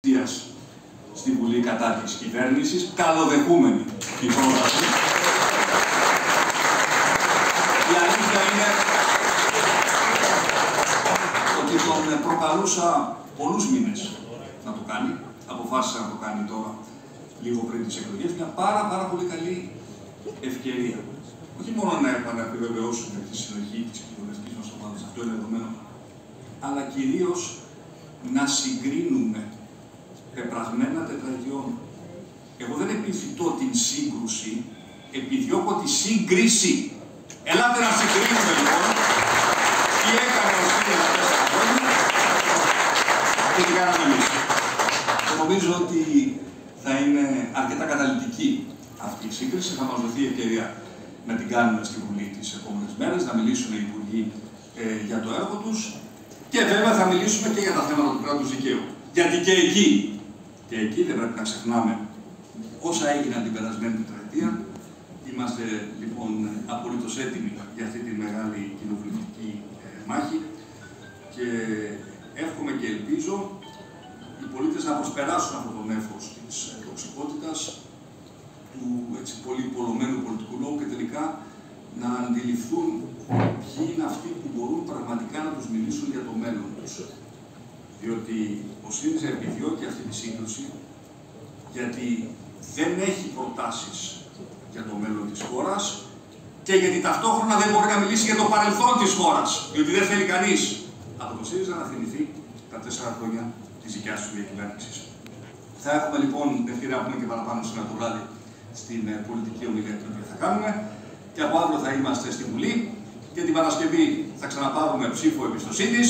Στη στην Βουλή κατά της κυβέρνησης, καλοδεχούμενη η πρόταση. Η αλήθεια είναι ότι τον προκαλούσα πολλούς μήνες να το κάνει. Αποφάσισα να το κάνει τώρα, λίγο πριν τις εκλογές, μια πάρα πάρα πολύ καλή ευκαιρία. Όχι μόνο να επαναπιβεβαιώσουμε τη συνοχή της κοινωνικής μας ομάδας, αυτό είναι δεδομένο, αλλά κυρίως να συγκρίνουμε πεπραγμένα τετραγιών. Εγώ δεν επιθυμώ την σύγκρουση, επιδιώκω τη σύγκριση. Ελάτε να συγκρίνουμε λοιπόν τι έκανε ο Σύνδεσμος τα τέσσερα χρόνια και τι κάναμε εμείς. Και νομίζω ότι θα είναι αρκετά καταλητική αυτή η σύγκριση. Θα μας δοθεί η ευκαιρία να την κάνουμε στη Βουλή τις επόμενες μέρες, να μιλήσουν οι Υπουργοί ε, για το έργο τους και βέβαια θα μιλήσουμε και για τα θέματα του κράτους δικαίου. Γιατί και εκεί και εκεί δεν πρέπει να ξεχνάμε όσα έγιναν την περασμένη τετραετία. Είμαστε λοιπόν απολύτως έτοιμοι για αυτή τη μεγάλη κοινοβουλευτική ε, μάχη και εύχομαι και ελπίζω οι πολίτες να προσπεράσουν από τον έφος της ε, τοξικότητας του έτσι, πολύ πολλωμένου πολιτικού λόγου και τελικά να αντιληφθούν ποιοι είναι αυτοί που μπορούν πραγματικά να τους μιλήσουν για το μέλλον τους διότι ο ΣΥΡΙΖΑ επιδιώκει αυτή τη σύγκρουση γιατί δεν έχει προτάσεις για το μέλλον της χώρας και γιατί ταυτόχρονα δεν μπορεί να μιλήσει για το παρελθόν της χώρας, διότι δεν θέλει κανείς από το ΣΥΡΙΖΑ να θυμηθεί τα τέσσερα χρόνια της δικιάς του διακυβέρνησης. Θα έχουμε λοιπόν την ευκαιρία να πούμε και παραπάνω σήμερα το βράδυ στην ε, πολιτική ομιλία την οποία θα κάνουμε και από αύριο θα είμαστε στη Βουλή και την Παρασκευή θα ξαναπάρουμε ψήφο εμπιστοσύνης.